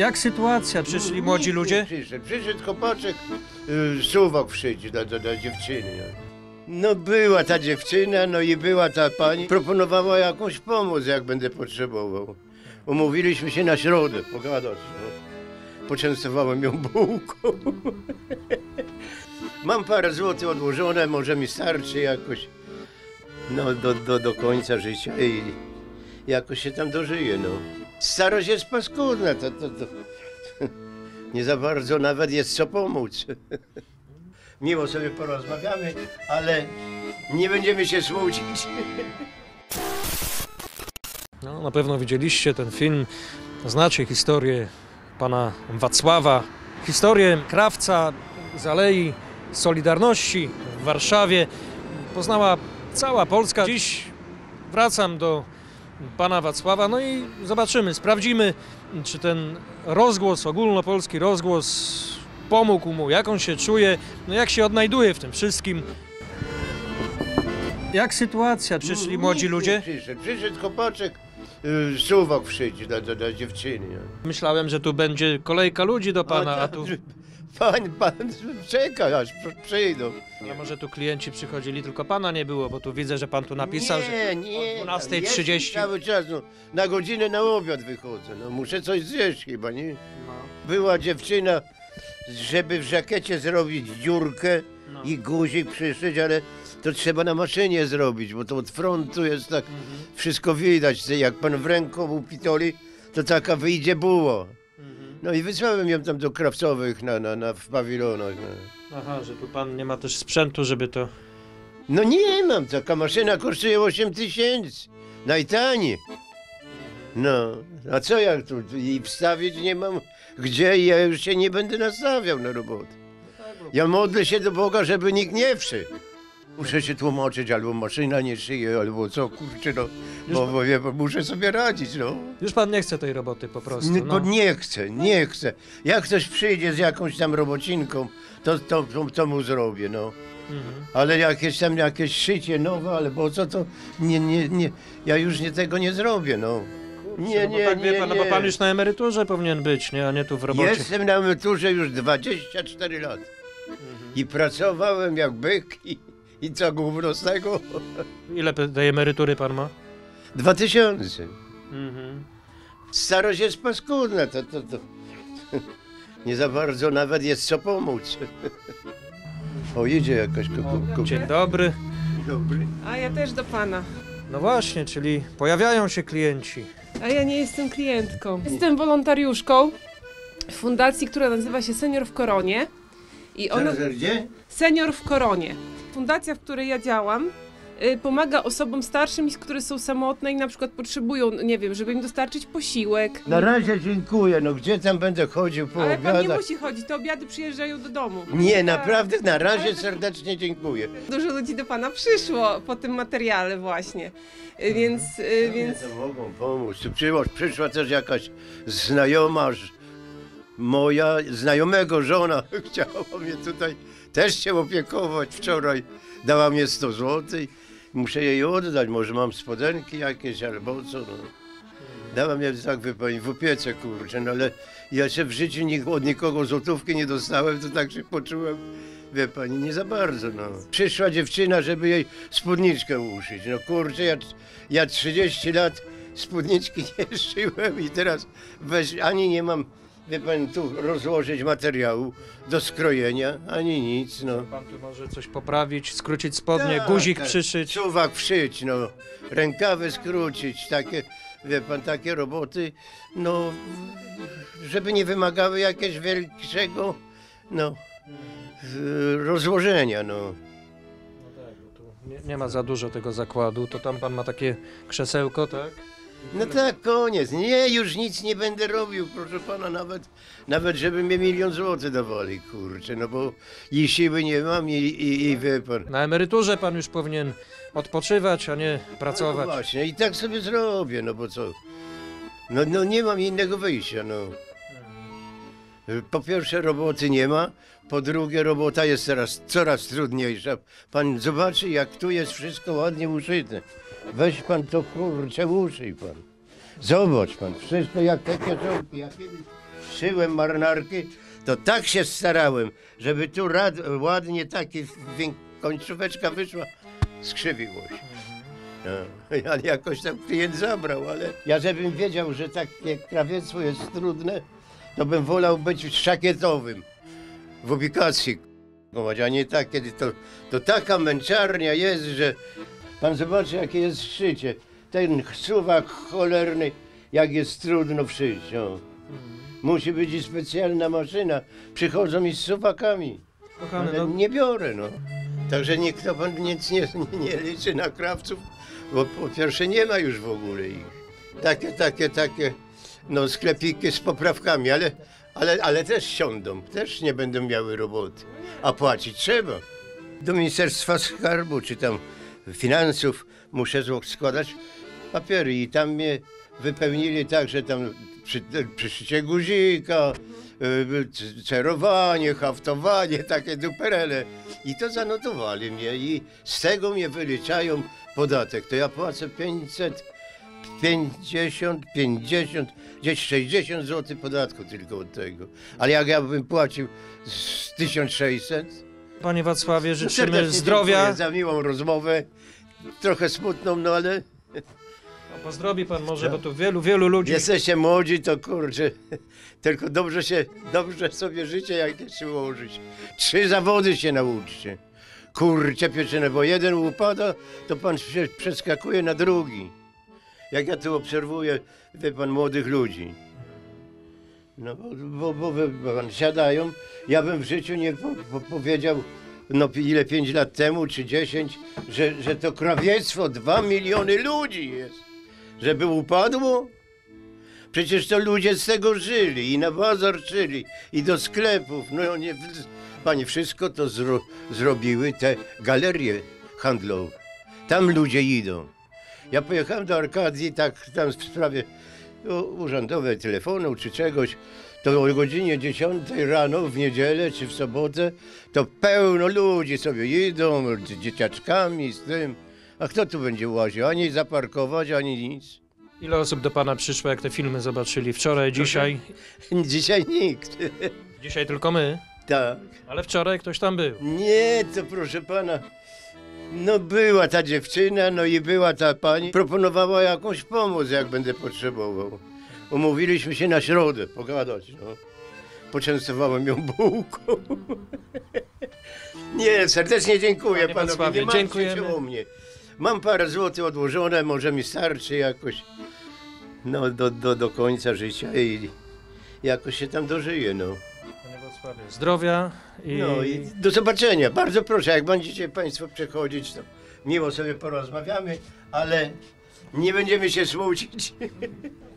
Jak sytuacja? Przyszli młodzi ludzie? Przyszedł. Przyszedł chłopaczek, y, suwak wszedł do, do, do dziewczyny. No. była ta dziewczyna, no i była ta pani. Proponowała jakąś pomoc, jak będę potrzebował. Umówiliśmy się na środę pogadać. No. Poczęstowałem ją bułką. Mam parę złotych odłożone, może mi starczy jakoś no, do, do, do końca życia i jakoś się tam dożyję, no. Starość jest paskudna, to, to, to nie za bardzo nawet jest co pomóc. Miło sobie porozmawiamy, ale nie będziemy się smucić. No, na pewno widzieliście ten film. Znacie historię pana Wacława, historię krawca z Alei Solidarności w Warszawie. Poznała cała Polska. Dziś wracam do pana Wacława, no i zobaczymy, sprawdzimy, czy ten rozgłos, ogólnopolski rozgłos pomógł mu, jak on się czuje, no jak się odnajduje w tym wszystkim. Jak sytuacja? Przyszli młodzi Nikt nie ludzie? Przyszedł, przyszedł chłopaczek, y, suwak wszedł do, do, do dziewczyny. no. Myślałem, że tu będzie kolejka ludzi do pana, a tu... Pan, pan czeka, aż pr- przyjdą. A może tu klienci przychodzili, tylko pana nie było, bo tu widzę, że pan tu napisał, nie, że nie, o tam 12.30. jestem cały czas, no, na godzinę na obiad wychodzę, no muszę coś zjeść chyba, nie? Była dziewczyna, żeby w żakiecie zrobić dziurkę No. i guzik przyszyć, ale to trzeba na maszynie zrobić, bo to od frontu jest tak, Mhm. wszystko widać, jak pan w ręką upitoli, to taka wyjdzie buło. No i wysłałem ją tam do krawcowych na, na, na, w pawilonach. No. Aha, że tu pan nie ma też sprzętu, żeby to... no nie mam, taka maszyna kosztuje 8 tysięcy, najtaniej. No, a co jak tu i wstawić nie mam gdzie i ja już się nie będę nastawiał na robotę. Ja modlę się do Boga, żeby nikt nie wszedł. Muszę się tłumaczyć, albo maszyna nie szyje, albo co, kurczę, no, bo, bo, wie muszę sobie radzić, no. Już pan nie chce tej roboty po prostu, Nie, bo no. nie chcę, nie chcę. Jak ktoś przyjdzie z jakąś tam robocinką, to, to, to, to mu zrobię, no. Mhm. Ale jakieś tam jakieś szycie nowe, albo co to, nie, nie, nie, ja już nie, tego nie zrobię, no. Nie, no bo nie, tak wie nie, pan, no bo nie. pan już na emeryturze powinien być, nie, a nie tu w robocie. Jestem na emeryturze już 24 lat. I pracowałem jak byk i, i co gówno z tego? Ile tej emerytury pan ma? 2000. Mhm. Starość jest paskudna, to, to, to nie za bardzo nawet jest co pomóc. O, idzie jakaś kuku. Dzień dobry. Dobry. A ja też do pana. No właśnie, czyli pojawiają się klienci. A ja nie jestem klientką. Jestem wolontariuszką w fundacji, która nazywa się Senior w Koronie. I ona... Gdzie? Senior w Koronie. Fundacja, w której ja działam, y, pomaga osobom starszym, które są samotne i na przykład potrzebują, nie wiem, żeby im dostarczyć posiłek. Na razie dziękuję, no gdzie tam będę chodził po Ale pan nie obiadach? musi chodzić, te obiady przyjeżdżają do domu. Nie, Tak. naprawdę, na razie serdecznie dziękuję. Dużo ludzi do pana przyszło po tym materiale właśnie. Y, Więc, y, więc Nie, to mogą pomóc. Przyszła, przyszła też jakaś znajoma, moja znajomego żona chciała mnie tutaj też się opiekować wczoraj. Dała mnie 100 zł. Muszę jej oddać, może mam spodenki jakieś albo co. No. Dała mnie tak wie pani w opiece kurczę, no ale ja się w życiu nik- od nikogo złotówki nie dostałem, to tak się poczułem, wie pani, nie za bardzo no. Przyszła dziewczyna, żeby jej spódniczkę uszyć, no kurczę, ja, ja 30 lat spódniczki nie szyłem i teraz weź, ani nie mam, wie pani, tu rozłożyć materiału do skrojenia, ani nic, no. Pan tu może coś poprawić, skrócić spodnie, Tak, guzik tak. przyszyć. Suwak wszyć, no. Rękawy skrócić, takie, wie pan, takie roboty, no, żeby nie wymagały jakiegoś większego, no, rozłożenia, no. No tak, bo tu nie, nie ma za dużo tego zakładu, to tam pan ma takie krzesełko, tak? No tak, koniec. Nie, już nic nie będę robił, proszę pana, nawet, nawet żeby mnie milion złotych dawali, kurczę, no bo i siły nie mam i, i, i wie pan. Na emeryturze pan już powinien odpoczywać, a nie No pracować. właśnie, i tak sobie zrobię, no bo co? No, no nie mam innego wyjścia, no. Po pierwsze roboty nie ma, po drugie robota jest teraz coraz trudniejsza. Pan zobaczy jak tu jest wszystko ładnie uszyte. Weź pan to kurczę uszyj pan. Zobacz pan, wszystko jak te kieszonki. Ja kiedyś szyłem marynarki, to tak się starałem, żeby tu rad, ładnie taki końcóweczka wyszła, skrzywiło się. No, ale jakoś tam klient zabrał, ale ja żebym wiedział, że takie krawiectwo jest trudne, to bym wolał być szakietowym w ubikacji, a nie tak, kiedy to, to taka męczarnia jest, że pan zobaczy, jakie jest szycie. Ten suwak cholerny, jak jest trudno. O. Musi być i specjalna maszyna. Przychodzą i z suwakami. Kochany, Ale no, nie biorę, no. Także nikt to pan nic nie, nie liczy na krawców, bo po pierwsze nie ma już w ogóle ich. Takie, takie, takie, no sklepiki z poprawkami, ale, ale, ale też siądą, też nie będą miały roboty. A płacić trzeba. Do Ministerstwa Skarbu czy tam Finansów muszę składać papiery i tam mnie wypełnili tak, że tam przy, przyszycie guzika, y, cerowanie, haftowanie, takie duperele. I to zanotowali mnie i z tego mnie wyliczają podatek. To ja płacę 550, 50, gdzieś 60 zł podatku tylko od tego. Ale jak ja bym płacił z 1600, panie Wacławie, no życzymy serdecznie zdrowia. dziękuję za miłą rozmowę. Trochę smutną, no ale No, Pozdrowi pan może, bo tu wielu, wielu ludzi. jesteście młodzi, to kurczę. Tylko dobrze się, dobrze sobie życie jak nie ułożyć. Trzy zawody się nauczcie. Kurczę pieczone, bo jeden upada, to pan się przeskakuje na drugi. Jak ja tu obserwuję, wie pan, młodych ludzi. No, bo, bo, bo, pan, siadają. Ja bym w życiu nie po, po, powiedział, no ile, pięć lat temu, czy dziesięć, że, że to krawiectwo, dwa miliony ludzi jest. Żeby upadło? Przecież to ludzie z tego żyli i na bazar żyli i do sklepów. No nie, panie, wszystko to zro, zrobiły te galerie handlowe. Tam ludzie idą. Ja pojechałem do Arkadii, tak tam w sprawie o, urzędowej telefonu czy czegoś, to o godzinie 10 rano w niedzielę czy w sobotę, to pełno ludzi sobie idą z dzieciaczkami, z tym. A kto tu będzie łaził? Ani zaparkować, ani nic. Ile osób do pana przyszło, jak te filmy zobaczyli? Wczoraj, dzisiaj? Dzisiaj nikt. Dzisiaj tylko my, tak. ale wczoraj ktoś tam był. Nie, to proszę pana. No była ta dziewczyna, no i była ta pani. Proponowała jakąś pomoc, jak będę potrzebował. Umówiliśmy się na środę pogadać, no. Poczęstowałem ją bułką. Nie, serdecznie dziękuję Panie panowie. Wacławie, Nie martwcie dziękujemy. się o mnie. Mam parę złotych odłożone, może mi starczy jakoś no, do, do, do końca życia i jakoś się tam dożyję, no. Zdrowia i... No i do zobaczenia. Bardzo proszę, jak będziecie Państwo przechodzić, to miło sobie porozmawiamy, ale nie będziemy się smucić.